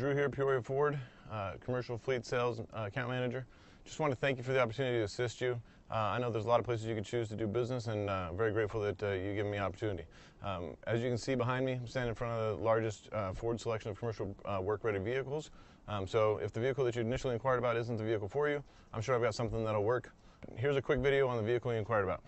Drew here, Peoria Ford, uh, commercial fleet sales uh, account manager. Just want to thank you for the opportunity to assist you. Uh, I know there's a lot of places you can choose to do business, and uh, I'm very grateful that uh, you give me the opportunity. Um, as you can see behind me, I'm standing in front of the largest uh, Ford selection of commercial work-ready vehicles. Um, so if the vehicle that you initially inquired about isn't the vehicle for you, I'm sure I've got something that'll work. Here's a quick video on the vehicle you inquired about.